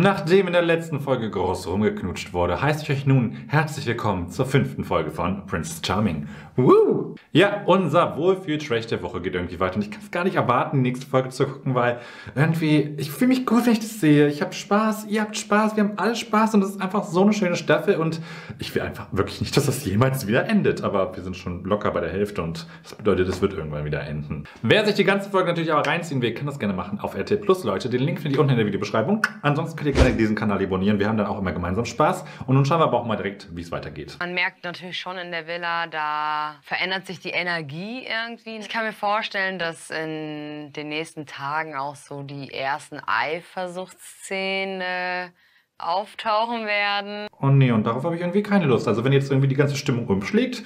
Nachdem in der letzten Folge groß rumgeknutscht wurde, heiße ich euch nun herzlich willkommen zur fünften Folge von Princess Charming. Woo! Ja, unser Wohlfühl-Trash der Woche geht irgendwie weiter und ich kann es gar nicht erwarten, die nächste Folge zu gucken, weil irgendwie, ich fühle mich gut, wenn ich das sehe. Ich habe Spaß, ihr habt Spaß, wir haben alle Spaß und es ist einfach so eine schöne Staffel und ich will einfach wirklich nicht, dass das jemals wieder endet, aber wir sind schon locker bei der Hälfte und das bedeutet, es wird irgendwann wieder enden. Wer sich die ganze Folge natürlich aber reinziehen will, kann das gerne machen auf RTL Plus, Leute. Den Link findet ihr unten in der Videobeschreibung. Ansonsten könnt ihr gerne diesen Kanal abonnieren. Wir haben dann auch immer gemeinsam Spaß. Und nun schauen wir aber auch mal direkt, wie es weitergeht. Man merkt natürlich schon in der Villa, da verändert sich die Energie irgendwie. Ich kann mir vorstellen, dass in den nächsten Tagen auch so die ersten Eifersuchtsszenen auftauchen werden. Oh nee, und darauf habe ich irgendwie keine Lust. Also wenn jetzt irgendwie die ganze Stimmung umschlägt,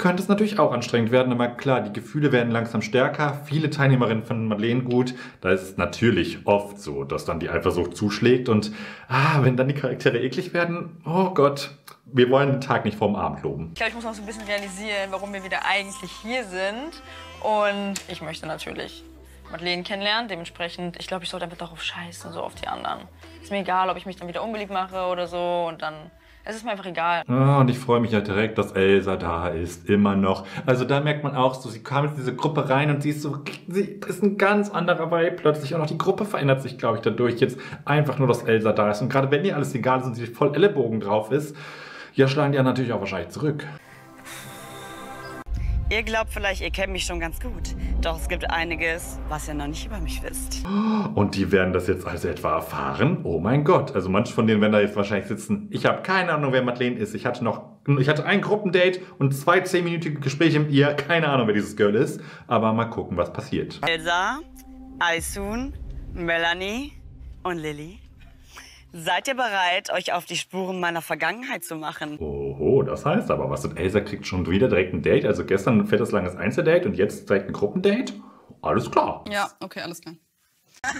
könnte es natürlich auch anstrengend werden. Aber klar, die Gefühle werden langsam stärker. Viele Teilnehmerinnen finden Madeleine gut. Da ist es natürlich oft so, dass dann die Eifersucht zuschlägt. Und ah, wenn dann die Charaktere eklig werden, oh Gott, wir wollen den Tag nicht vorm Abend loben. Ich glaube, ich muss noch so ein bisschen realisieren, warum wir wieder eigentlich hier sind. Und ich möchte natürlich Madeleine kennenlernen. Dementsprechend, ich glaube, ich sollte einfach darauf scheißen, so auf die anderen. Ist mir egal, ob ich mich dann wieder unbeliebt mache oder so. Und dann es ist mir einfach egal. Oh, und ich freue mich ja direkt, dass Elsa da ist, immer noch. Also da merkt man auch so, sie kam in diese Gruppe rein und sie ist so, sie ist ein ganz anderer Vibe plötzlich. Und auch die Gruppe verändert sich, glaube ich, dadurch jetzt einfach nur, dass Elsa da ist. Und gerade wenn ihr alles egal ist und sie voll Ellenbogen drauf ist, ja, schlagen die ja natürlich auch wahrscheinlich zurück. Ihr glaubt vielleicht, ihr kennt mich schon ganz gut. Doch es gibt einiges, was ihr noch nicht über mich wisst. Und die werden das jetzt also etwa erfahren? Oh mein Gott. Also manche von denen werden da jetzt wahrscheinlich sitzen. Ich habe keine Ahnung, wer Madeleine ist. Ich hatte noch, ich hatte ein Gruppendate und zwei zehnminütige Gespräche mit ihr. Keine Ahnung, wer dieses Girl ist. Aber mal gucken, was passiert. Elsa, Aisun, Melanie und Lilly. Seid ihr bereit, euch auf die Spuren meiner Vergangenheit zu machen? Oho, das heißt aber was. Und Elsa kriegt schon wieder direkt ein Date. Also gestern ein fettes langes Einzeldate und jetzt direkt ein Gruppendate? Alles klar. Ja, okay, alles klar.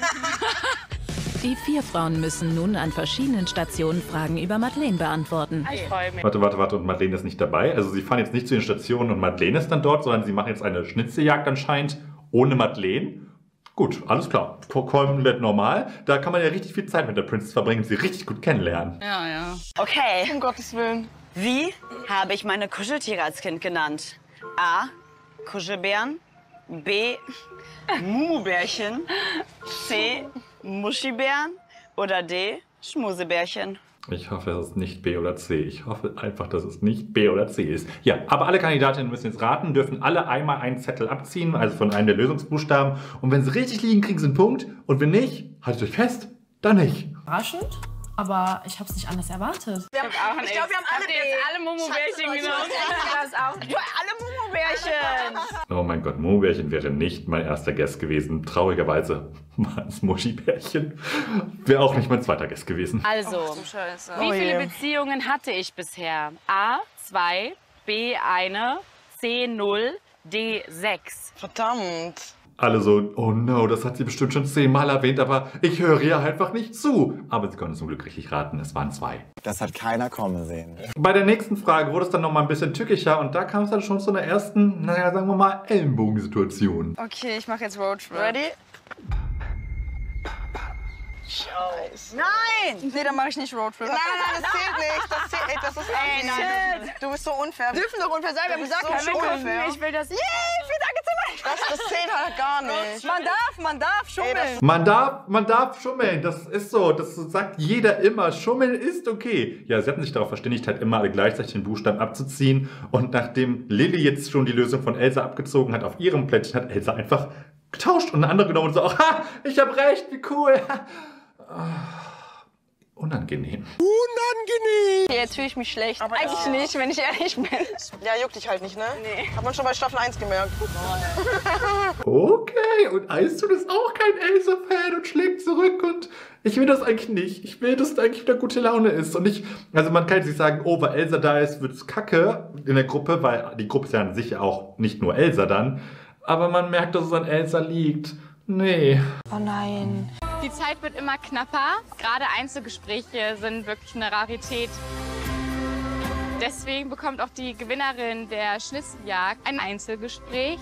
Die vier Frauen müssen nun an verschiedenen Stationen Fragen über Madeleine beantworten. Ich freue mich. Warte, warte, warte, und Madeleine ist nicht dabei. Also sie fahren jetzt nicht zu den Stationen und Madeleine ist dann dort, sondern sie machen jetzt eine Schnitzeljagd anscheinend ohne Madeleine. Gut, alles klar. Komplett normal. Da kann man ja richtig viel Zeit mit der Princess verbringen und sie richtig gut kennenlernen. Ja, ja. Okay. Um Gottes Willen. Wie habe ich meine Kuscheltiere als Kind genannt? A. Kuschelbären. B. Mumubärchen. C. Muschibären. Oder D. Schmusebärchen. Ich hoffe, es ist nicht B oder C. Ich hoffe einfach, dass es nicht B oder C ist. Ja, aber alle Kandidatinnen müssen jetzt raten, dürfen alle einmal einen Zettel abziehen, also von einem der Lösungsbuchstaben. Und wenn sie richtig liegen, kriegen sie einen Punkt. Und wenn nicht, haltet euch fest, dann nicht. Überraschend, aber ich habe es nicht anders erwartet. Wir haben auch ich glaube, wir haben alle jetzt alle Momo-Bärchen genommen? Das auch. Alle Mumu-Bärchen. Oh mein Gott, Mo-Bärchen wäre nicht mein erster Guest gewesen. Traurigerweise war es Muschi-Bärchen. Wäre auch nicht mein zweiter Guest gewesen. Also, Scheiße. wie viele Beziehungen hatte ich bisher? A, 2, B, 1, C, 0, D, 6. Verdammt. Alle so, oh no, das hat sie bestimmt schon zehnmal erwähnt, aber ich höre ihr einfach nicht zu. Aber sie konnten zum Glück richtig raten, es waren zwei. Das hat keiner kommen sehen. Bei der nächsten Frage wurde es dann nochmal ein bisschen tückischer und da kam es dann schon zu einer ersten, naja, sagen wir mal, Ellenbogensituation. Okay, ich mache jetzt Roadtrip. Ready? Scheiße. Nein! Nee, dann mache ich nicht Roadtrip. Nein, nein, nein, das zählt nicht. Das zählt, ey, das ist ey, nein. Du bist so unfair. Wir dürfen doch unfair sein, wir haben gesagt, so unfair. Ich will das. Yay, vielen Dank, jetzt das, das zählt halt gar nicht. Man darf, man darf schummeln. Man darf, man darf schummeln, das ist so, das sagt jeder immer, schummeln ist okay. Ja, sie hatten sich darauf verständigt, halt immer alle gleichzeitig den Buchstaben abzuziehen und nachdem Lilly jetzt schon die Lösung von Elsa abgezogen hat auf ihrem Plättchen, hat Elsa einfach getauscht und eine andere genommen und so, ha, ich hab recht, wie cool. Ah, Unangenehm. Jetzt fühle ich mich schlecht. Aber Eigentlich ja. nicht, wenn ich ehrlich bin. Ja, juckt dich halt nicht, ne? Nee. Hat man schon bei Staffel 1 gemerkt. Okay, und Eistun ist auch kein Elsa-Fan und schlägt zurück und ich will das eigentlich nicht. Ich will, dass da eigentlich wieder gute Laune ist. Und ich, also man kann jetzt nicht sagen, oh, weil Elsa da ist, wird's kacke in der Gruppe, weil die Gruppe ist ja an sich auch nicht nur Elsa dann. Aber man merkt, dass es an Elsa liegt. Nee. Oh nein. Die Zeit wird immer knapper. Gerade Einzelgespräche sind wirklich eine Rarität. Deswegen bekommt auch die Gewinnerin der Schnitzeljagd ein Einzelgespräch.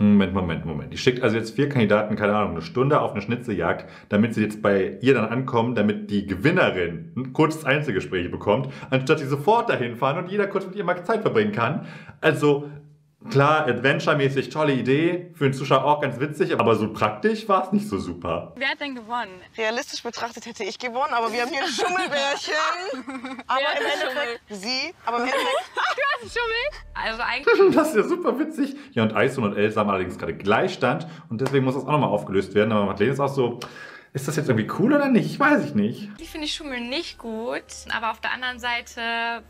Moment, Moment, Moment. Die schickt also jetzt vier Kandidaten, keine Ahnung, eine Stunde auf eine Schnitzeljagd, damit sie jetzt bei ihr dann ankommen, damit die Gewinnerin ein kurzes Einzelgespräch bekommt, anstatt sie sofort dahin fahren und jeder kurz mit ihr mal Zeit verbringen kann. Also, klar, Adventure-mäßig tolle Idee, für den Zuschauer auch ganz witzig, aber so praktisch war es nicht so super. Wer hat denn gewonnen? Realistisch betrachtet hätte ich gewonnen, aber wir haben hier ein Schummelbärchen. aber im? Endeffekt sie, aber im Endeffekt Du hast Schummel? Also eigentlich. Das ist ja super witzig. Ja, und Eison und Elsa haben allerdings gerade Gleichstand und deswegen muss das auch nochmal aufgelöst werden. Aber Madeleine ist auch so, ist das jetzt irgendwie cool oder nicht? Ich weiß ich nicht. Ich finde Schummeln nicht gut, aber auf der anderen Seite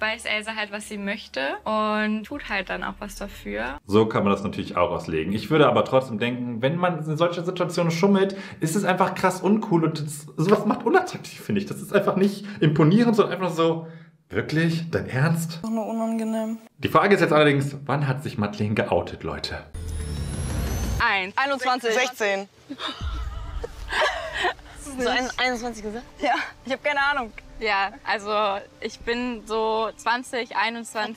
weiß Elsa halt, was sie möchte und tut halt dann auch was dafür. So kann man das natürlich auch auslegen. Ich würde aber trotzdem denken, wenn man in solchen Situationen schummelt, ist es einfach krass uncool und das, sowas macht unattraktiv, finde ich. Das ist einfach nicht imponierend, sondern einfach so, wirklich? Dein Ernst? Nur unangenehm. Die Frage ist jetzt allerdings, wann hat sich Madeleine geoutet, Leute? Eins. 21. 16. So ein, 21 gesagt? Ja, ich habe keine Ahnung. Ja, also ich bin so 20, 21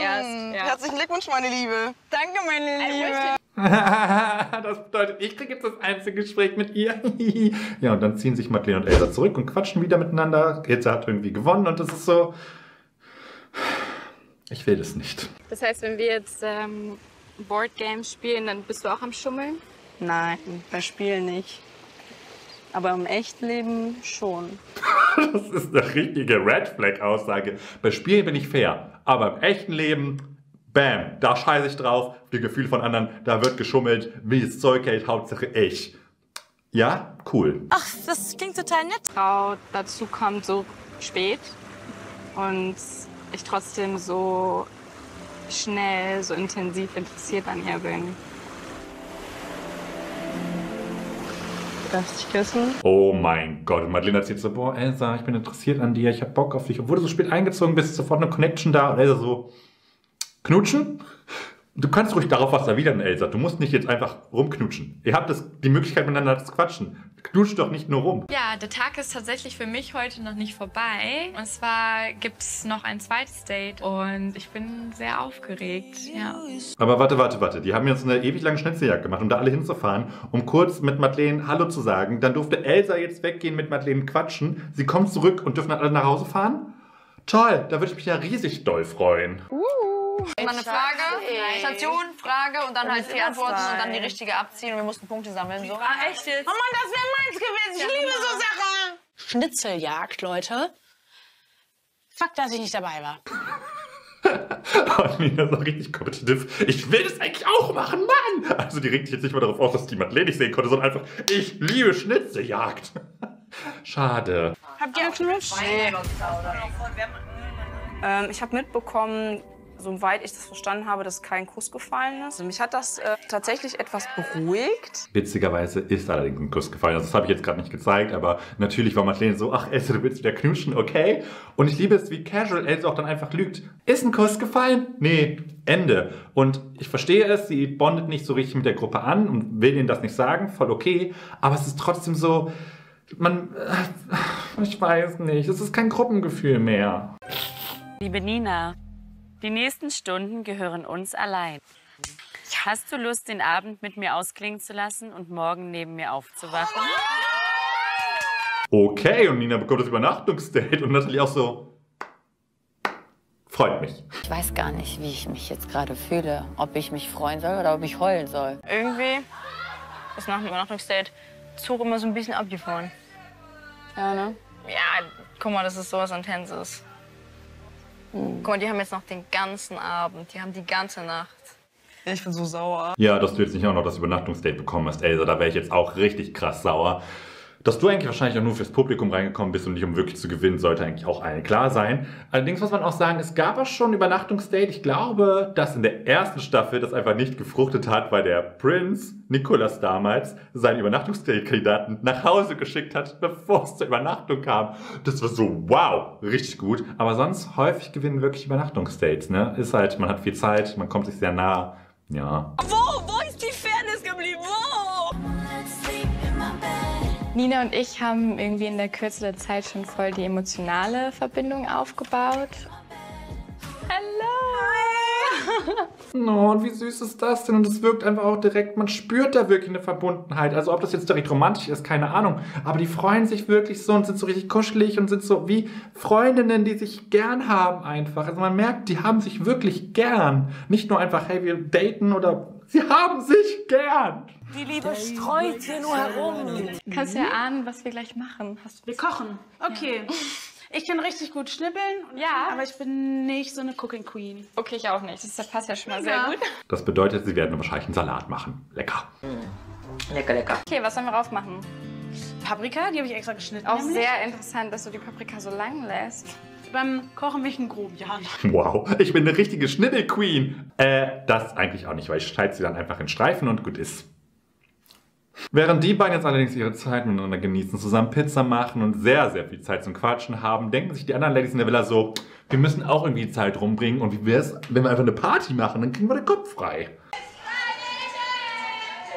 erst. Ja. Herzlichen Glückwunsch, meine Liebe. Danke, meine Liebe. das bedeutet, ich kriege jetzt das Einzelgespräch mit ihr. ja, und dann ziehen sich Madeleine und Elsa zurück und quatschen wieder miteinander. Elsa hat irgendwie gewonnen und das ist so. Ich will das nicht. Das heißt, wenn wir jetzt ähm, Boardgames spielen, dann bist du auch am Schummeln? Nein, bei Spielen nicht. Aber im echten Leben schon. Das ist eine richtige Red Flag-Aussage. Bei Spielen bin ich fair, aber im echten Leben, bam, da scheiße ich drauf, auf die Gefühle von anderen, da wird geschummelt, wie es Zeug hält, Hauptsache ich. Ja, cool. Ach, das klingt total nett. Frau dazu kommt so spät und ich trotzdem so schnell, so intensiv interessiert an ihr bin. Küssen. Oh mein Gott. Und Madeleine erzählt so, boah, Elsa, ich bin interessiert an dir, ich hab Bock auf dich. Obwohl du so spät eingezogen bist, ist sofort eine Connection da. Und Elsa so, knutschen? Du kannst ruhig darauf was erwidern, Elsa. Du musst nicht jetzt einfach rumknutschen. Ihr habt das, die Möglichkeit, miteinander zu quatschen. Knutscht doch nicht nur rum. Ja, der Tag ist tatsächlich für mich heute noch nicht vorbei. Und zwar gibt es noch ein zweites Date und ich bin sehr aufgeregt. Ja. Aber warte, warte, warte. Die haben jetzt eine ewig lange Schnitzeljagd gemacht, um da alle hinzufahren, um kurz mit Madeleine Hallo zu sagen. Dann durfte Elsa jetzt weggehen mit Madeleine quatschen. Sie kommt zurück und dürfen dann alle nach Hause fahren? Toll, da würde ich mich ja riesig doll freuen. Mal eine Frage, Station, Frage und dann halt vier Antworten und dann die richtige abziehen und wir mussten Punkte sammeln. So. Ah, echt jetzt? Oh Mann, das wäre meins gewesen. Ich liebe so Sachen. Schnitzeljagd, Leute. Fuck, dass ich nicht dabei war. Und Nina ist auch richtig kompetitiv. Ich will das eigentlich auch machen, Mann! Also die regt sich jetzt nicht mal darauf auf, dass die Madeleine nicht sehen konnte, sondern einfach, ich liebe Schnitzeljagd. Schade. Habt ihr geknutscht? Ähm, ich habe mitbekommen, soweit ich das verstanden habe, dass kein Kuss gefallen ist. Also mich hat das äh, tatsächlich etwas beruhigt. Witzigerweise ist allerdings ein Kuss gefallen. Also das habe ich jetzt gerade nicht gezeigt, aber natürlich war Madeleine so, ach Elsa, du willst wieder knutschen, okay? Und ich liebe es, wie casual Elsa auch dann einfach lügt. Ist ein Kuss gefallen? Nee, Ende. Und ich verstehe es, sie bondet nicht so richtig mit der Gruppe an und will ihnen das nicht sagen, voll okay. Aber es ist trotzdem so, man, äh, ich weiß nicht, es ist kein Gruppengefühl mehr. Liebe Nina, die nächsten Stunden gehören uns allein. Hast du Lust, den Abend mit mir ausklingen zu lassen und morgen neben mir aufzuwachen? Okay, und Nina bekommt das Übernachtungsdate und Natalie auch so, freut mich. Ich weiß gar nicht, wie ich mich jetzt gerade fühle. Ob ich mich freuen soll oder ob ich heulen soll. Irgendwie ist nach dem Übernachtungsdate Zug immer so ein bisschen abgefahren. Ja, ne? Ja, guck mal, das ist sowas Intenses. Guck mal, die haben jetzt noch den ganzen Abend, die haben die ganze Nacht. Ich bin so sauer. Ja, dass du jetzt nicht auch noch das Übernachtungsdate bekommen hast, Elsa, da wäre ich jetzt auch richtig krass sauer. Dass du eigentlich wahrscheinlich auch nur fürs Publikum reingekommen bist und nicht um wirklich zu gewinnen, sollte eigentlich auch allen klar sein. Allerdings muss man auch sagen, es gab auch schon ein Übernachtungsdate. Ich glaube, dass in der ersten Staffel das einfach nicht gefruchtet hat, weil der Prinz, Nikolas damals, seinen Übernachtungsdate-Kandidaten nach Hause geschickt hat, bevor es zur Übernachtung kam. Das war so, wow, richtig gut. Aber sonst häufig gewinnen wirklich Übernachtungsdates, ne? Ist halt, man hat viel Zeit, man kommt sich sehr nah. Ja. Wo? Nina und ich haben irgendwie in der Kürze der Zeit schon voll die emotionale Verbindung aufgebaut. Hallo! Oh, und wie süß ist das denn? Und es wirkt einfach auch direkt, man spürt da wirklich eine Verbundenheit. Also ob das jetzt direkt romantisch ist, keine Ahnung. Aber die freuen sich wirklich so und sind so richtig kuschelig und sind so wie Freundinnen, die sich gern haben einfach. Also man merkt, die haben sich wirklich gern. Nicht nur einfach, hey, wir daten oder sie haben sich gern. Die Liebe streut hier nur herum. Kannst du ja ahnen, was wir gleich machen. Hast du Wir kochen. Okay. Ich kann richtig gut schnippeln, Ja. aber ich bin nicht so eine Cooking Queen. Okay, ich auch nicht. Das passt ja schon mal sehr Ja. gut. Das bedeutet, sie werden wahrscheinlich einen Salat machen. Lecker. Lecker, lecker. Okay, was sollen wir drauf machen? Paprika, die habe ich extra geschnitten. Auch nämlich. sehr interessant, dass du die Paprika so lang lässt. Beim Kochen bin ich ein Grobian. Wow, ich bin eine richtige Schnibbelqueen. Äh, das eigentlich auch nicht, weil ich schneide sie dann einfach in Streifen und gut ist. Während die beiden jetzt allerdings ihre Zeit miteinander genießen, zusammen Pizza machen und sehr, sehr viel Zeit zum Quatschen haben, denken sich die anderen Ladies in der Villa so, wir müssen auch irgendwie die Zeit rumbringen und wie wäre es, wenn wir einfach eine Party machen, dann kriegen wir den Kopf frei.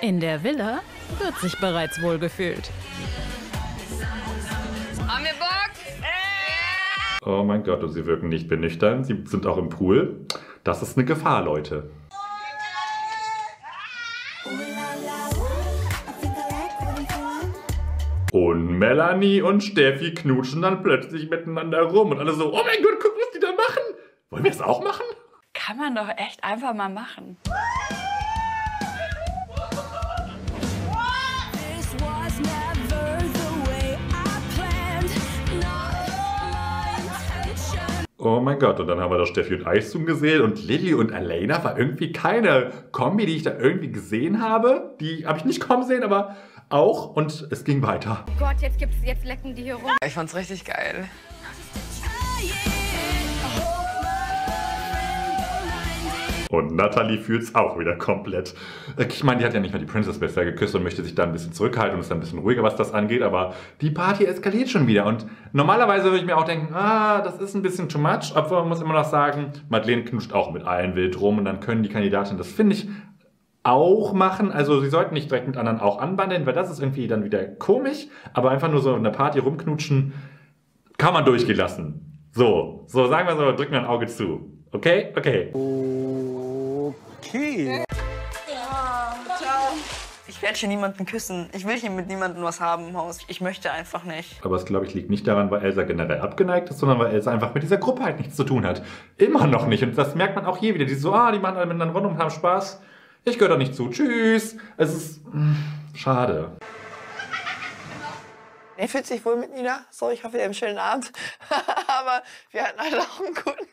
In der Villa wird sich bereits wohlgefühlt. Haben wir Bock? Oh mein Gott, und sie wirken nicht benüchtern, sie sind auch im Pool. Das ist eine Gefahr, Leute. Und Melanie und Steffi knutschen dann plötzlich miteinander rum und alle so, oh mein Gott, guck, was die da machen. Wollen wir es auch machen? Kann man doch echt einfach mal machen. Oh mein Gott, und dann haben wir da Steffi und Eiszoom gesehen und Lilly und Elena war irgendwie keine Kombi, die ich da irgendwie gesehen habe. Die habe ich nicht kommen sehen, aber auch und es ging weiter. Gott, jetzt gibt's, jetzt lecken die hier rum. Ich fand's richtig geil. Und Natalie fühlt's auch wieder komplett. Ich meine, die hat ja nicht mal die Princess bisher geküsst und möchte sich da ein bisschen zurückhalten und ist ein bisschen ruhiger, was das angeht, aber die Party eskaliert schon wieder. Und normalerweise würde ich mir auch denken, ah, das ist ein bisschen too much, aber man muss immer noch sagen, Madeleine knutscht auch mit allen wild rum und dann können die Kandidatinnen, das finde ich, auch machen. Also sie sollten nicht direkt mit anderen auch anbandeln, weil das ist irgendwie dann wieder komisch, aber einfach nur so in der Party rumknutschen, kann man durchgehen lassen. So, so sagen wir so, drücken wir ein Auge zu. Okay? Okay. Okay. Ich werde hier niemanden küssen. Ich will hier mit niemandem was haben im Haus. Ich möchte einfach nicht. Aber es, glaube ich, liegt nicht daran, weil Elsa generell abgeneigt ist, sondern weil Elsa einfach mit dieser Gruppe halt nichts zu tun hat. Immer noch nicht. Und das merkt man auch hier wieder. Die so, ah, die machen alle miteinander rum und haben Spaß. Ich gehöre da nicht zu. Tschüss. Es ist mh, schade. Er fühlt sich wohl mit Nina. So, ich hoffe, ihr habt einen schönen Abend. Aber wir hatten alle auch einen guten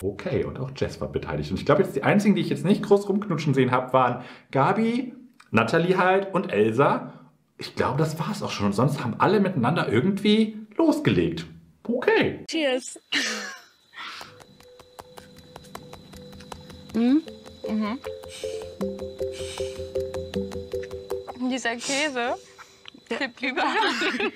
Okay, und auch Jess war beteiligt. Und ich glaube, jetzt die einzigen, die ich jetzt nicht groß rumknutschen sehen habe, waren Gabi, Natalie halt und Elsa. Ich glaube, das war es auch schon. Und sonst haben alle miteinander irgendwie losgelegt. Okay. Cheers. Mhm. Mhm. Dieser Käse kippt überall.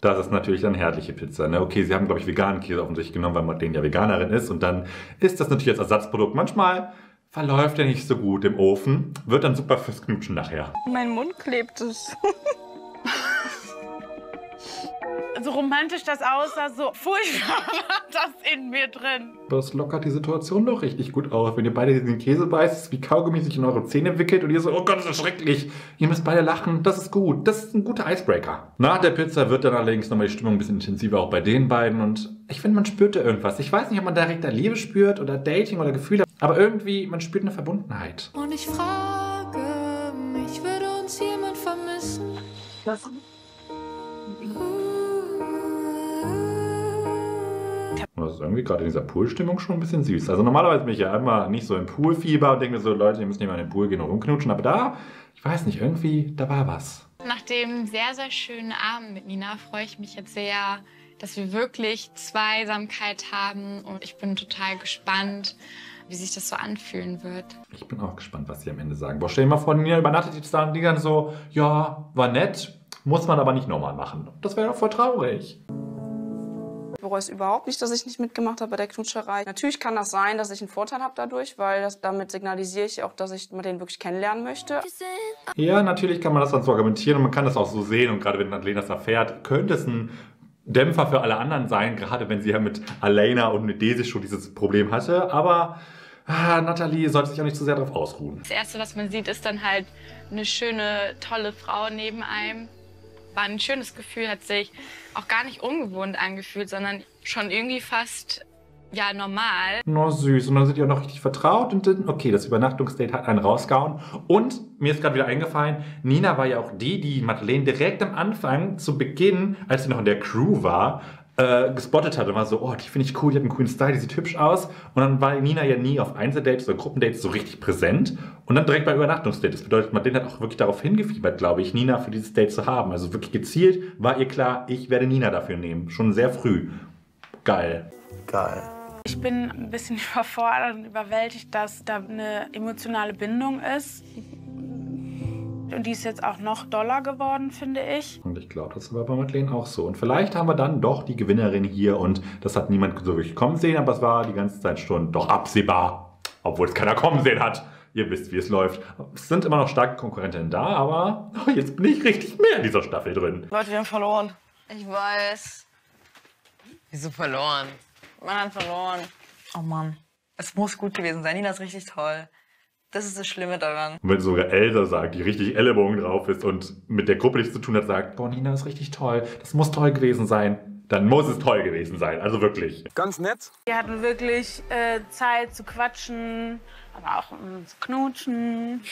Das ist natürlich dann herrliche Pizza. Ne? Okay, sie haben, glaube ich, veganen Käse offensichtlich genommen, weil Madeleine ja Veganerin ist. Und dann ist das natürlich als Ersatzprodukt. Manchmal verläuft er nicht so gut im Ofen. Wird dann super fürs Knutschen nachher. mein Mund klebt es. So romantisch das aussah, so furchtbar war das in mir drin. Das lockert die Situation doch richtig gut auf. Wenn ihr beide den Käse beißt, ist wie Kaugummi sich in eure Zähne wickelt und ihr so, oh Gott, ist das schrecklich. Ihr müsst beide lachen. Das ist gut. Das ist ein guter Icebreaker. Nach der Pizza wird dann allerdings nochmal die Stimmung ein bisschen intensiver auch bei den beiden und ich finde, man spürt da irgendwas. Ich weiß nicht, ob man direkt da Liebe spürt oder Dating oder Gefühle, aber irgendwie, man spürt eine Verbundenheit. Und ich frage mich, würde uns jemand vermissen? Das ist irgendwie gerade in dieser Poolstimmung schon ein bisschen süß. Also normalerweise bin ich ja immer nicht so im Poolfieber und denke mir so, Leute, ihr müsst nicht mal in den Pool gehen und rumknutschen. Aber da, ich weiß nicht, irgendwie, da war was. Nach dem sehr, sehr schönen Abend mit Nina freue ich mich jetzt sehr, dass wir wirklich Zweisamkeit haben. Und ich bin total gespannt, wie sich das so anfühlen wird. Ich bin auch gespannt, was sie am Ende sagen. Boah, stell dir mal vor, Nina übernachtet jetzt da und die dann so, ja, war nett, muss man aber nicht nochmal machen. Das wäre doch voll traurig. Ich bereue es überhaupt nicht, dass ich nicht mitgemacht habe bei der Knutscherei. Natürlich kann das sein, dass ich einen Vorteil habe dadurch, weil das, damit signalisiere ich auch, dass ich den wirklich kennenlernen möchte. Ja, natürlich kann man das dann so argumentieren und man kann das auch so sehen. Und gerade wenn Adelena das erfährt, könnte es ein Dämpfer für alle anderen sein, gerade wenn sie ja mit Alena und mit Daisy schon dieses Problem hatte. Aber ah, Nathalie sollte sich auch nicht zu sehr darauf ausruhen. Das Erste, was man sieht, ist dann halt eine schöne, tolle Frau neben einem. War ein schönes Gefühl, hat sich auch gar nicht ungewohnt angefühlt, sondern schon irgendwie fast, ja, normal. No, süß. Und dann sind die auch noch richtig vertraut und dann, okay, das Übernachtungsdate hat einen rausgehauen. Und mir ist gerade wieder eingefallen, Nina war ja auch die, die Madeleine direkt am Anfang, zu Beginn, als sie noch in der Crew war, äh, gespottet hat und war so, oh, die finde ich cool, die hat einen coolen Style, die sieht hübsch aus. Und dann war Nina ja nie auf Einzeldates oder Gruppendates so richtig präsent. Und dann direkt bei Übernachtungsdates. Das bedeutet, Madeleine hat auch wirklich darauf hingefiebert, glaube ich, Nina für dieses Date zu haben. Also wirklich gezielt war ihr klar, ich werde Nina dafür nehmen. Schon sehr früh. Geil. Geil. Ich bin ein bisschen überfordert und überwältigt, dass da eine emotionale Bindung ist. Und die ist jetzt auch noch doller geworden, finde ich. Und ich glaube, das war bei Madeleine auch so. Und vielleicht haben wir dann doch die Gewinnerin hier und das hat niemand so wirklich kommen sehen, aber es war die ganze Zeit schon doch absehbar. Obwohl es keiner kommen sehen hat. Ihr wisst, wie es läuft. Es sind immer noch starke Konkurrentinnen da, aber jetzt bin ich richtig mehr in dieser Staffel drin. Leute, wir haben verloren. Ich weiß. Wieso verloren? Man hat verloren. Oh Mann. Es muss gut gewesen sein. Nina ist richtig toll. Das ist das Schlimme daran. Und wenn sogar Elsa sagt, die richtig Ellenbogen drauf ist und mit der Gruppe nichts zu tun hat, sagt, boah, Nina ist richtig toll, das muss toll gewesen sein, dann muss es toll gewesen sein. Also wirklich. Ganz nett. Wir hatten wirklich äh, Zeit zu quatschen, aber auch um, zu knutschen.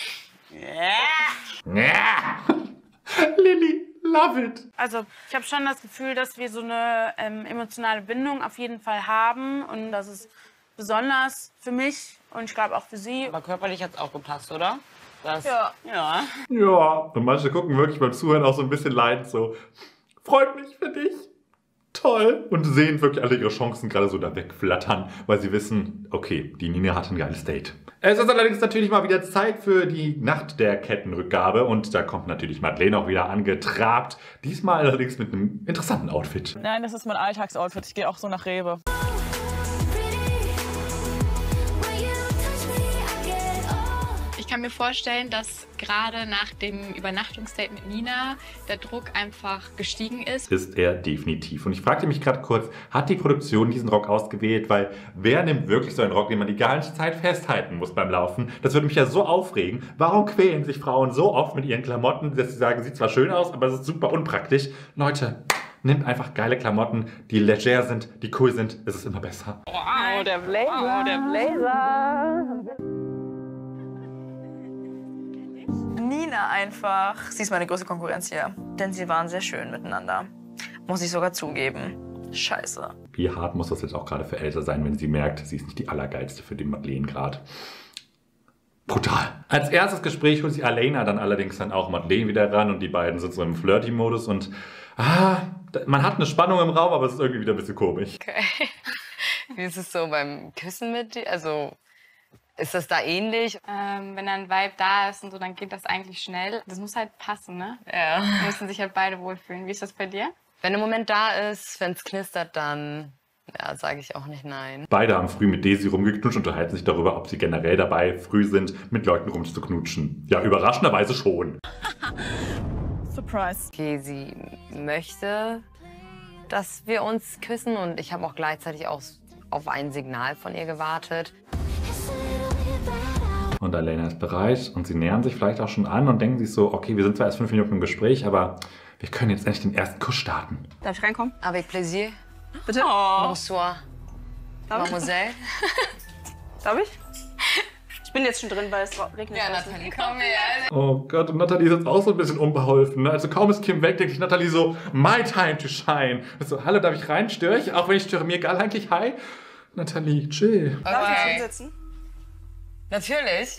Ja. Lilly, love it. Also ich habe schon das Gefühl, dass wir so eine ähm, emotionale Bindung auf jeden Fall haben und das ist besonders für mich und ich glaube auch für sie. Aber körperlich hat es auch gepasst, oder? Das, Ja. Ja. Ja, und manche gucken wirklich beim Zuhören auch so ein bisschen leidend so, freut mich für dich. Toll. Und sehen wirklich alle ihre Chancen gerade so da wegflattern, weil sie wissen, okay, die Nina hat ein geiles Date. Es ist allerdings natürlich mal wieder Zeit für die Nacht der Kettenrückgabe und da kommt natürlich Madeleine auch wieder angetrabt. Diesmal allerdings mit einem interessanten Outfit. Nein, das ist mein Alltagsoutfit. Ich gehe auch so nach Rewe. Kann mir vorstellen, dass gerade nach dem Übernachtungsdate mit Nina der Druck einfach gestiegen ist. Ist er definitiv. Und ich fragte mich gerade kurz, hat die Produktion diesen Rock ausgewählt? Weil wer nimmt wirklich so einen Rock, den man die ganze Zeit festhalten muss beim Laufen? Das würde mich ja so aufregen. Warum quälen sich Frauen so oft mit ihren Klamotten, dass sie sagen, sieht zwar schön aus, aber es ist super unpraktisch? Leute, nehmt einfach geile Klamotten, die leger sind, die cool sind. Es ist immer besser. Oh, der Blazer. Oh, der Blazer. Nina einfach. Sie ist meine größte Konkurrenz hier. Denn sie waren sehr schön miteinander. Muss ich sogar zugeben. Scheiße. Wie hart muss das jetzt auch gerade für Elsa sein, wenn sie merkt, sie ist nicht die Allergeilste für den Madeleine gerade. Brutal. Als erstes Gespräch holt sich Alena dann allerdings dann auch Madeleine wieder ran und die beiden sind so im Flirty-Modus und ah, man hat eine Spannung im Raum, aber es ist irgendwie wieder ein bisschen komisch. Okay. Wie ist es so beim Küssen mit dir? Also, ist das da ähnlich? Ähm, wenn ein Vibe da ist und so, dann geht das eigentlich schnell. Das muss halt passen, ne? Ja. Da müssen sich halt beide wohlfühlen. Wie ist das bei dir? Wenn ein Moment da ist, wenn es knistert, dann ja, sage ich auch nicht nein. Beide haben früh mit Daisy rumgeknutscht und unterhalten sich darüber, ob sie generell dabei früh sind, mit Leuten rumzuknutschen. Ja, überraschenderweise schon. Surprise. Okay, sie möchte, dass wir uns küssen und ich habe auch gleichzeitig auch auf ein Signal von ihr gewartet. Und Alena ist bereit und sie nähern sich vielleicht auch schon an und denken sich so, okay, wir sind zwar erst fünf Minuten im Gespräch, aber wir können jetzt endlich den ersten Kuss starten. Darf ich reinkommen? Avec plaisir. Bitte? Bonsoir. Darf ich? Mademoiselle. Darf ich? Ich bin jetzt schon drin, weil es regnet. Ja, Nathalie, komm her. Oh Gott, und Nathalie ist jetzt auch so ein bisschen unbeholfen. Ne? Also kaum ist Kim weg, denkt sich Nathalie so, my time to shine. So, hallo, darf ich rein? Störe ich? Auch wenn ich störe, mir egal eigentlich. Hi. Nathalie, chill. Darf ich Okay. hinsetzen? Natürlich.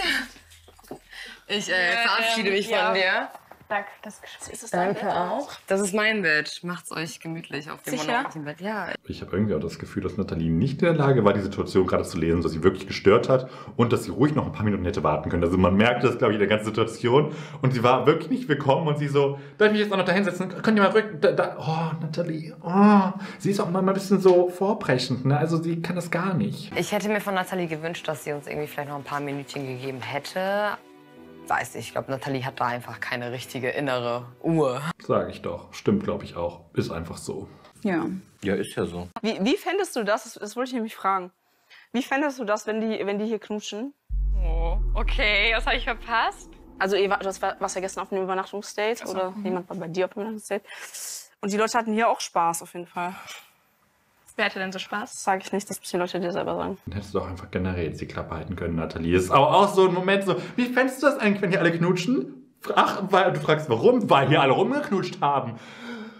Ich äh, verabschiede mich ja. von dir. Danke, das Gespräch. Ist das dein Danke Bett? auch. Das ist mein Bett. Macht's euch gemütlich auf dem monatlichen Bett. Ja. Ich habe irgendwie auch das Gefühl, dass Nathalie nicht in der Lage war, die Situation gerade zu lesen, dass sie wirklich gestört hat und dass sie ruhig noch ein paar Minuten hätte warten können. Also man merkte das, glaube ich, in der ganzen Situation. Und sie war wirklich nicht willkommen und sie so, darf ich mich jetzt auch noch da hinsetzen? Könnt ihr mal rücken? Da, da. Oh, Nathalie. Oh. Sie ist auch mal ein bisschen so vorbrechend. Ne? Also sie kann das gar nicht. Ich hätte mir von Nathalie gewünscht, dass sie uns irgendwie vielleicht noch ein paar Minütchen gegeben hätte. Weiß nicht, ich glaube, Nathalie hat da einfach keine richtige innere Uhr. Sage ich doch. Stimmt, glaube ich auch. Ist einfach so. Ja. Ja, ist ja so. Wie, wie fändest du das? das? Das wollte ich nämlich fragen. Wie fändest du das, wenn die, wenn die hier knutschen? Oh, okay, was habe ich verpasst? Also, ihr war- du hast- warst ja gestern auf einem Übernachtungsdate Ach so, oder jemand war bei dir auf einem Übernachtungsdate. Und die Leute hatten hier auch Spaß auf jeden Fall. Wer hatte denn so Spaß? Das sage ich nicht, das müssen die Leute dir selber sagen. Dann hättest du doch einfach generell jetzt die Klappe halten können, Nathalie. Ist auch, auch so ein Moment so, wie fändest du das eigentlich, wenn hier alle knutschen? Ach, weil du fragst, warum? Weil hier alle rumgeknutscht haben.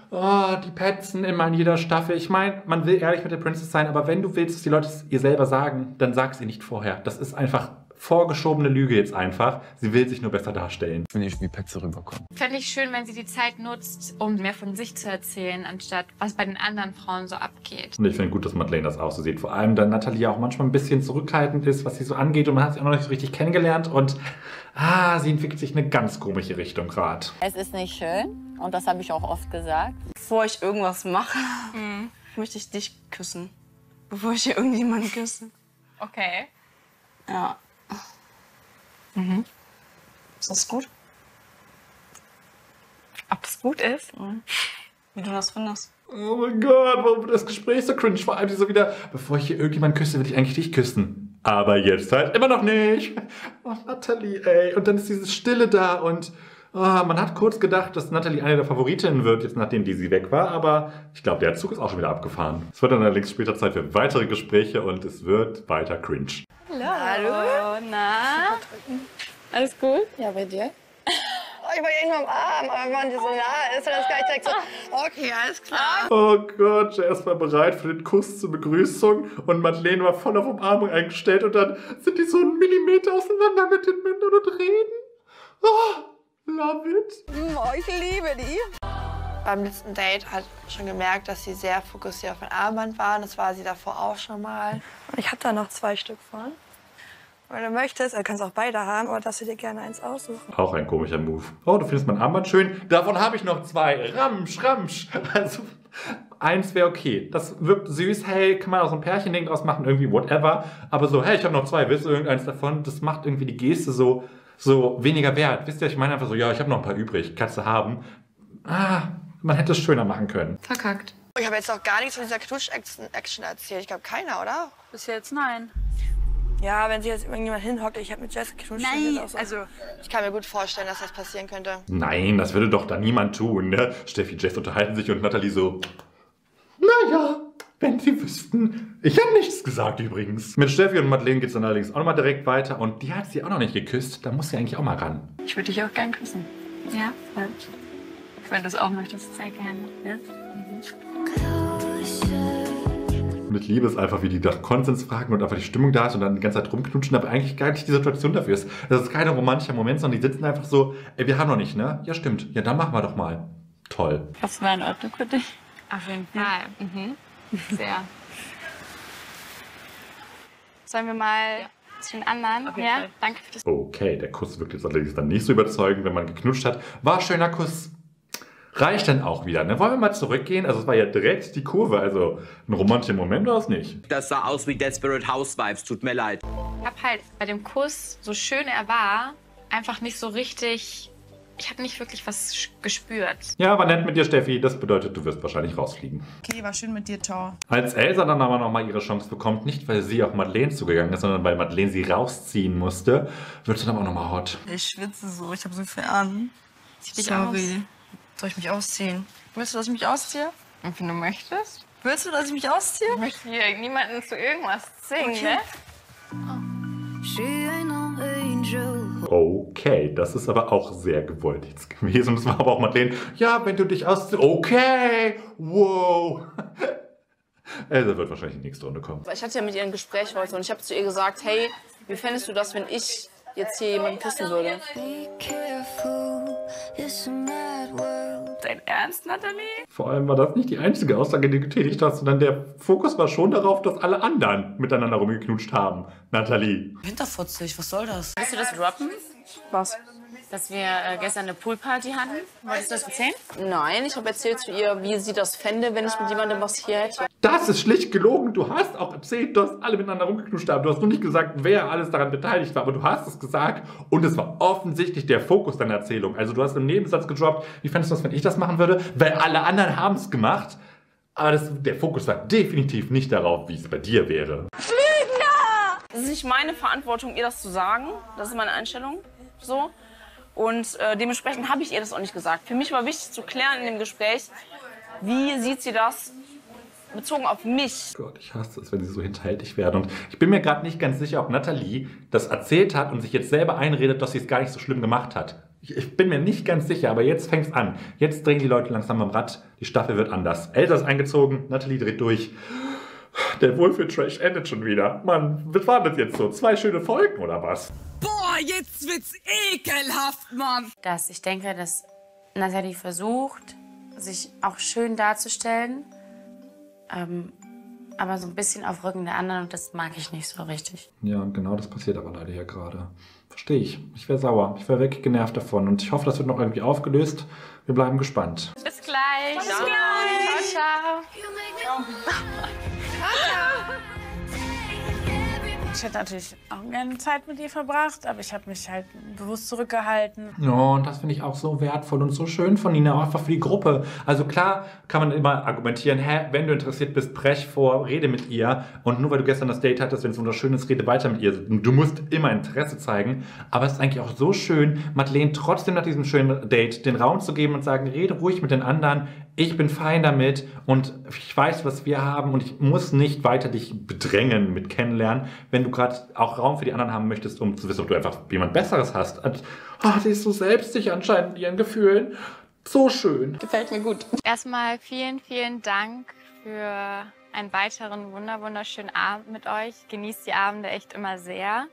Oh, die Petzen immer in jeder Staffel. Ich meine, man will ehrlich mit der Princess sein, aber wenn du willst, dass die Leute es ihr selber sagen, dann sag sie nicht vorher. Das ist einfach vorgeschobene Lüge jetzt einfach. Sie will sich nur besser darstellen. Finde ich, wie Petze rüberkommt. Fände ich schön, wenn sie die Zeit nutzt, um mehr von sich zu erzählen, anstatt was bei den anderen Frauen so abgeht. Und ich finde gut, dass Madeleine das auch so sieht. Vor allem, da Nathalie auch manchmal ein bisschen zurückhaltend ist, was sie so angeht. Und man hat sie auch noch nicht so richtig kennengelernt. Und ah, sie entwickelt sich in eine ganz komische Richtung gerade. Es ist nicht schön und das habe ich auch oft gesagt. Bevor ich irgendwas mache, möchte ich dich küssen. Bevor ich hier irgendjemanden küsse. Okay. Ja. Mhm. Ist das gut? Ob das gut ist? Wie du das findest. Oh mein Gott, warum wird das Gespräch so cringe? Vor allem die so wieder, bevor ich hier irgendjemanden küsse, will ich eigentlich dich küssen. Aber jetzt halt immer noch nicht. Oh, Nathalie, ey. Und dann ist diese Stille da und oh, man hat kurz gedacht, dass Nathalie eine der Favoritinnen wird, jetzt nachdem die sie weg war. Aber ich glaube, der Zug ist auch schon wieder abgefahren. Es wird dann allerdings später Zeit für weitere Gespräche und es wird weiter cringe. Hallo. Na? Alles gut? Ja, bei dir? Oh, ich war ja nicht mal am Arm, aber wenn man so nah ist, dann ist gleich direkt so, okay, alles klar. Oh Gott, Jess war bereit für den Kuss zur Begrüßung und Madeleine war voll auf Umarmung eingestellt und dann sind die so einen Millimeter auseinander mit den Mündern und reden. Oh, love it. Oh, ich liebe die. Beim letzten Date hat schon gemerkt, dass sie sehr fokussiert auf mein Armband waren. Das war sie davor auch schon mal. Ich habe da noch zwei Stück von. Wenn du möchtest, du kannst auch beide haben, aber dass du dir gerne eins aussuchen. Auch ein komischer Move. Oh, du findest mein Armband schön. Davon habe ich noch zwei. Ramsch, ramsch. Also, eins wäre okay. Das wirkt süß. Hey, kann man auch so ein Pärchending draus machen, irgendwie whatever. Aber so, hey, ich habe noch zwei. Willst du irgendeins davon? Das macht irgendwie die Geste so, so weniger wert. Wisst ihr, ich meine einfach so, ja, ich habe noch ein paar übrig. Kannst du haben. Ah, man hätte es schöner machen können. Verkackt. Ich habe jetzt noch gar nichts von dieser Knutsch-Action erzählt. Ich glaube, keiner, oder? Bis jetzt nein. Ja, wenn sich jetzt irgendjemand hinhockt, ich habe mit Jess geknutscht. dann Nein, auch so. also- Ich kann mir gut vorstellen, dass das passieren könnte. Nein, das würde doch da niemand tun. Ne? Steffi, Jess unterhalten sich und Nathalie so. Naja, wenn sie wüssten. Ich habe nichts gesagt übrigens. Mit Steffi und Madeleine geht es dann allerdings auch nochmal direkt weiter und die hat sie auch noch nicht geküsst. Da muss sie eigentlich auch mal ran. Ich würde dich auch gern küssen. Ja? Wenn du es auch möchtest, sehr gerne. Ja? Mit Liebe ist einfach, wie die nach Konsens fragen und einfach die Stimmung da ist und dann die ganze Zeit rumknutschen, aber eigentlich gar nicht die Situation dafür ist. Das ist kein romantischer Moment, sondern die sitzen einfach so, ey, wir haben noch nicht, ne? Ja, stimmt. Ja, dann machen wir doch mal. Toll. Das war in Ordnung für dich. Auf jeden Fall. Mhm. Sehr. Sollen wir mal zu den anderen? ja? Danke für das. Okay, der Kuss wirkt jetzt allerdings dann nicht so überzeugend, wenn man geknutscht hat. War ein schöner Kuss. Reicht dann auch wieder, ne? Wollen wir mal zurückgehen? Also es war ja direkt die Kurve, also ein romantischer Moment war es nicht. Das sah aus wie Desperate Housewives, tut mir leid. Ich habe halt bei dem Kuss, so schön er war, einfach nicht so richtig. Ich habe nicht wirklich was gespürt. Ja, war nett mit dir, Steffi. Das bedeutet, du wirst wahrscheinlich rausfliegen. Okay, war schön mit dir, ciao. Als Elsa dann aber nochmal ihre Chance bekommt, nicht weil sie auf Madeleine zugegangen ist, sondern weil Madeleine sie rausziehen musste, wird sie dann auch nochmal hot. Ich schwitze so, ich habe so viel an. Sorry. Soll ich mich ausziehen? Willst du, dass ich mich ausziehe? Wenn du möchtest. Willst du, dass ich mich ausziehe? Ich möchte hier niemanden zu irgendwas zwingen, Okay. ne? Okay, das ist aber auch sehr gewollt jetzt gewesen. Und das war aber auch Madeleine. Ja, wenn du dich ausziehst. Okay, wow. Elsa wird wahrscheinlich in die nächste Runde kommen. Ich hatte ja mit ihr ein Gespräch heute und ich habe zu ihr gesagt, hey, wie fändest du das, wenn ich jetzt hier jemanden küssen würde? Dein Ernst, Nathalie? Vor allem war das nicht die einzige Aussage, die du getätigt hast, sondern der Fokus war schon darauf, dass alle anderen miteinander rumgeknutscht haben. Nathalie. Hinterfotzig, was soll das? Willst du das droppen? Was? Dass wir äh, gestern eine Poolparty hatten? Wolltest du das erzählen? Nein, ich habe erzählt zu ihr, wie sie das fände, wenn ich mit jemandem was hier hätte. Das ist schlicht gelogen. Du hast auch erzählt, dass alle miteinander rumgeknutscht haben. Du hast nur nicht gesagt, wer alles daran beteiligt war, aber du hast es gesagt. Und es war offensichtlich der Fokus deiner Erzählung. Also du hast im Nebensatz gedroppt, wie fändest du das, wenn ich das machen würde? Weil alle anderen haben es gemacht. Aber das, der Fokus war definitiv nicht darauf, wie es bei dir wäre. Fliegen Es ist nicht meine Verantwortung, ihr das zu sagen. Das ist meine Einstellung. So. Und äh, dementsprechend habe ich ihr das auch nicht gesagt. Für mich war wichtig zu klären in dem Gespräch, wie sieht sie das bezogen auf mich. Gott, ich hasse es, wenn sie so hinterhältig werden. Und ich bin mir gerade nicht ganz sicher, ob Nathalie das erzählt hat und sich jetzt selber einredet, dass sie es gar nicht so schlimm gemacht hat. Ich, ich bin mir nicht ganz sicher, aber jetzt fängt es an. Jetzt drehen die Leute langsam am Rad. Die Staffel wird anders. Elsa ist eingezogen, Nathalie dreht durch. Der Wohlfühl-Trash endet schon wieder. Mann, was war das jetzt so? Zwei schöne Folgen oder was? Boah, jetzt wird's ekelhaft, Mann. Dass ich denke, dass Nathalie versucht, sich auch schön darzustellen, ähm, aber so ein bisschen auf Rücken der anderen und das mag ich nicht so richtig. Ja, genau das passiert aber leider hier gerade. Verstehe ich. Ich wäre sauer. Ich wäre wirklich genervt davon. Und ich hoffe, das wird noch irgendwie aufgelöst. Wir bleiben gespannt. Bis gleich. Bis gleich. Ciao, ciao. Ich hätte natürlich auch gerne Zeit mit ihr verbracht, aber ich habe mich halt bewusst zurückgehalten. Ja, und das finde ich auch so wertvoll und so schön von Ihnen, auch einfach für die Gruppe. Also klar kann man immer argumentieren, hä, wenn du interessiert bist, brech vor, rede mit ihr. Und nur weil du gestern das Date hattest, wenn es wunderschön ist, rede weiter mit ihr. Du musst immer Interesse zeigen. Aber es ist eigentlich auch so schön, Madeleine trotzdem nach diesem schönen Date den Raum zu geben und sagen, rede ruhig mit den anderen. Ich bin fein damit und ich weiß, was wir haben und ich muss nicht weiter dich bedrängen mit kennenlernen, wenn du gerade auch Raum für die anderen haben möchtest, um zu wissen, ob du einfach jemand Besseres hast. Und, oh, die ist so selbstsicher anscheinend in ihren Gefühlen. So schön. Gefällt mir gut. Erstmal vielen, vielen Dank für einen weiteren wunder wunderschönen Abend mit euch. Genießt die Abende echt immer sehr.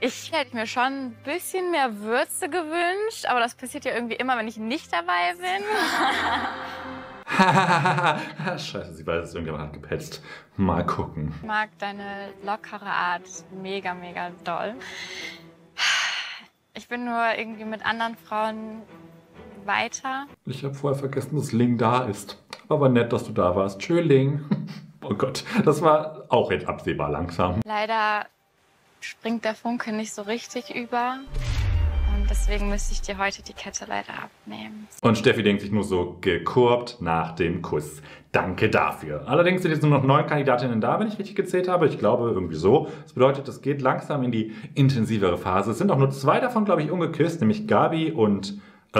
Ich hätte mir schon ein bisschen mehr Würze gewünscht, aber das passiert ja irgendwie immer, wenn ich nicht dabei bin. Scheiße, sie weiß es, irgendjemand hat gepetzt. Mal gucken. Ich mag deine lockere Art mega, mega doll. Ich bin nur irgendwie mit anderen Frauen weiter. Ich habe vorher vergessen, dass Ling da ist. Aber nett, dass du da warst. Tschö, Ling. Oh Gott, das war auch jetzt absehbar langsam. Leider springt der Funke nicht so richtig über. Deswegen müsste ich dir heute die Kette leider abnehmen. Und Steffi denkt sich nur so gekurbt nach dem Kuss. Danke dafür. Allerdings sind jetzt nur noch neun Kandidatinnen da, wenn ich richtig gezählt habe. Ich glaube irgendwie so. Das bedeutet, es geht langsam in die intensivere Phase. Es sind auch nur zwei davon, glaube ich, ungeküsst, nämlich Gabi und äh,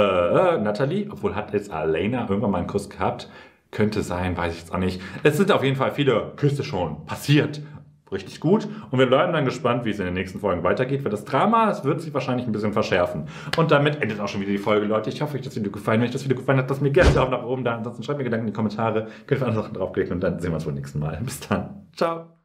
Natalie. Obwohl hat jetzt Alena irgendwann mal einen Kuss gehabt. Könnte sein, weiß ich jetzt auch nicht. Es sind auf jeden Fall viele Küsse schon passiert richtig gut. Und wir bleiben dann gespannt, wie es in den nächsten Folgen weitergeht, weil das Drama, es wird sich wahrscheinlich ein bisschen verschärfen. Und damit endet auch schon wieder die Folge, Leute. Ich hoffe, euch das Video gefallen. Wenn euch das Video gefallen hat, lasst mir gerne auch nach oben da. Ansonsten schreibt mir Gedanken in die Kommentare. Könnt ihr andere Sachen draufklicken und dann sehen wir uns beim nächsten Mal. Bis dann. Ciao.